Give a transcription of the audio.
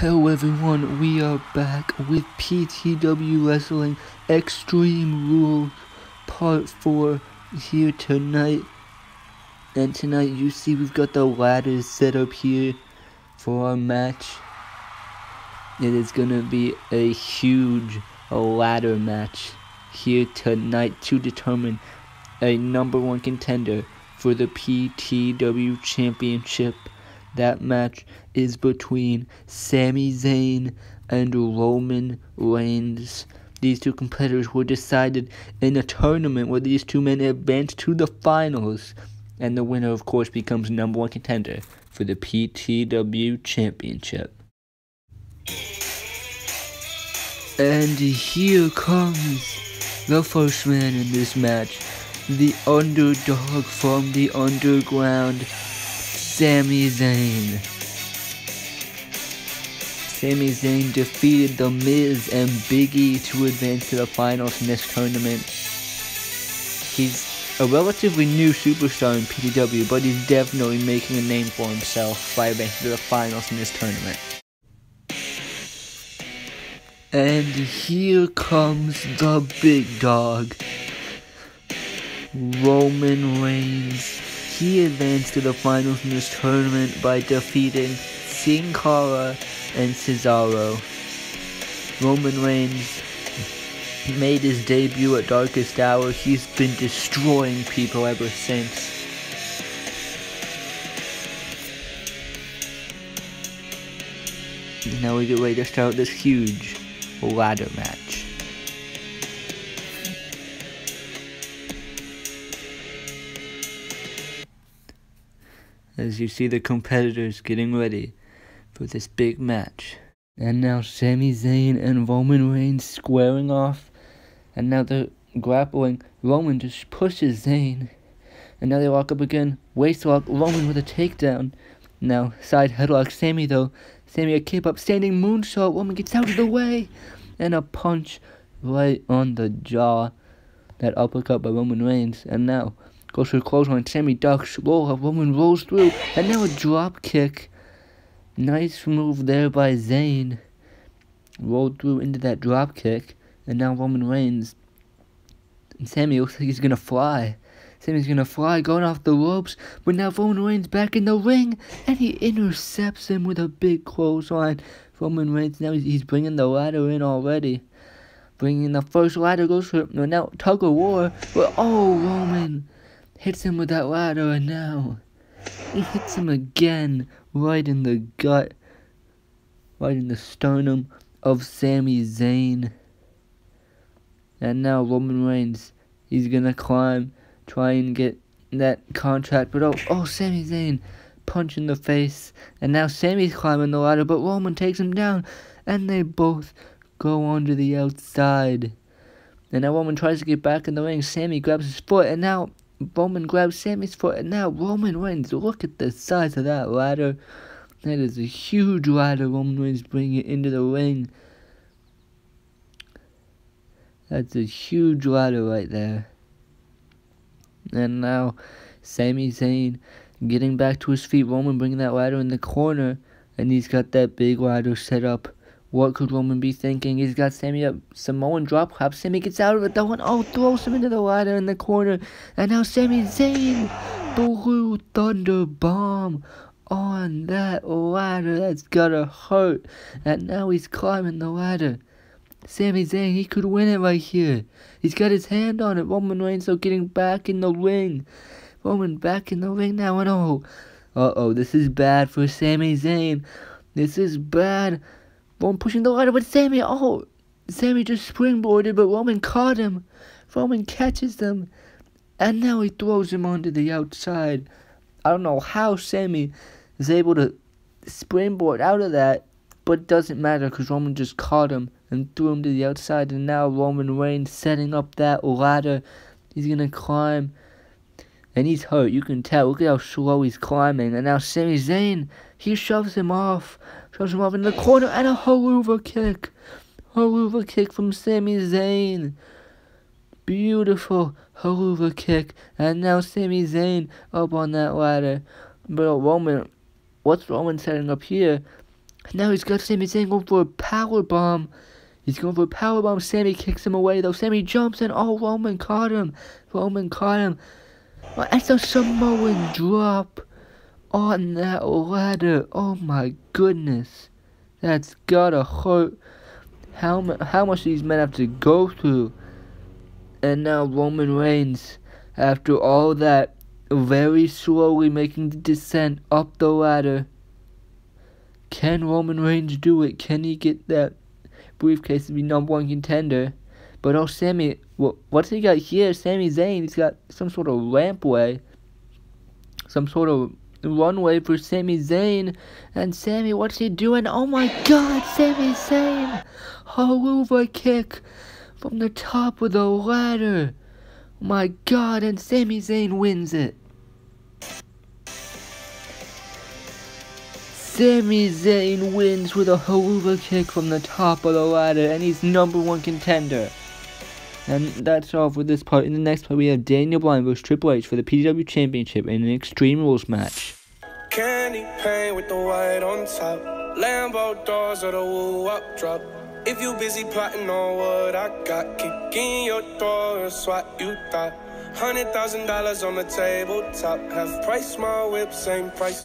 Hello everyone, we are back with PTW Wrestling Extreme Rules Part 4 here tonight. And tonight you see we've got the ladders set up here for our match. It is gonna be a huge ladder match here tonight to determine a number one contender for the PTW Championship. That match is between Sami Zayn and Roman Reigns. These two competitors were decided in a tournament where these two men advanced to the finals. And the winner, of course, becomes number one contender for the PTW Championship. And here comes the first man in this match, the underdog from the underground, Sami Zayn. Sami Zayn defeated The Miz and Big E to advance to the finals in this tournament. He's a relatively new superstar in PTW, but he's definitely making a name for himself by advancing to the finals in this tournament. And here comes the big dog, Roman Reigns. He advanced to the finals in this tournament by defeating Sin Cara and Cesaro. Roman Reigns made his debut at Darkest Hour. He's been destroying people ever since. Now we get ready to start this huge ladder match. As you see the competitors getting ready for this big match. And now Sami Zayn and Roman Reigns squaring off. And now they're grappling. Roman just pushes Zayn. And now they lock up again. Waist lock. Roman with a takedown. Now side headlock. Sami though. Sami a keep up standing moonsault. Roman gets out of the way. And a punch right on the jaw. That uppercut by Roman Reigns. And now goes for a clothesline. Sami ducks. Roll up. Roman rolls through. And now a drop kick. Nice move there by Zayn. Rolled through into that drop kick. And now Roman Reigns. And Sami looks like he's gonna fly. Sami's gonna fly, going off the ropes. But now Roman Reigns back in the ring. And he intercepts him with a big clothesline. Roman Reigns now he's bringing the ladder in already. Bringing the first ladder goes for now tug of war. But oh, Roman hits him with that ladder. And now he hits him again right in the gut, right in the sternum of Sami Zayn. And now Roman Reigns, he's gonna climb, try and get that contract, but oh, oh, Sami Zayn, punch in the face. And now Sami's climbing the ladder, but Roman takes him down, and they both go onto the outside. And now Roman tries to get back in the ring. Sami grabs his foot, and now Roman grabs Sami's foot, and now Roman Reigns. Look at the size of that ladder. That is a huge ladder Roman Reigns bringing it into the ring. That's a huge ladder right there. And now, Sami Zayn getting back to his feet. Roman bringing that ladder in the corner, and he's got that big ladder set up. What could Roman be thinking? He's got Sami up. Samoan drop clap. Sami gets out of it. That one, oh, throws him into the ladder in the corner. And now Sami Zayn, Blue Thunder Bomb on that ladder. That's gotta hurt. And now he's climbing the ladder. Sami Zayn, he could win it right here. He's got his hand on it. Roman Reigns still getting back in the ring. Roman back in the ring now. And oh, uh oh, this is bad for Sami Zayn. This is bad. Roman pushing the ladder, but Sami. oh, Sami just springboarded, but Roman caught him. Roman catches them, and now he throws him onto the outside. I don't know how Sami is able to springboard out of that, but it doesn't matter because Roman just caught him and threw him to the outside, and now Roman Reigns setting up that ladder. He's gonna climb, and he's hurt. You can tell. Look at how slow he's climbing. And now Sami Zayn, he shoves him off. Shoves him off in the corner and a Helluva kick. Helluva kick from Sami Zayn. Beautiful Helluva kick. And now Sami Zayn up on that ladder. But Roman, what's Roman setting up here? Now he's got Sami Zayn going for a power bomb. He's going for a power bomb. Sami kicks him away though. Sami jumps and oh Roman caught him. Roman caught him. Well, that's a Samoan drop on that ladder. Oh my goodness. That's gotta hurt. How, how much these men have to go through. And now Roman Reigns, after all that, very slowly making the descent up the ladder. Can Roman Reigns do it? Can he get that briefcase to be number one contender? But oh, Sami. what, what's he got here? Sami Zayn, he's got some sort of rampway. Some sort of runway for Sami Zayn. And Sami, what's he doing? Oh my god, Sami Zayn! Helluva kick from the top of the ladder. My god, and Sami Zayn wins it. Sami Zayn wins with a Helluva kick from the top of the ladder, and he's number one contender. And that's all for this part. In the next part, we have Daniel Bryan vs Triple H for the PW Championship in an Extreme Rules match. Candy paint with the white on top. Lambo doors or the woo up drop. If you busy plotting on what I got, kick in your door you thought. Hundred thousand dollars on the tabletop. Have price my whip, same price.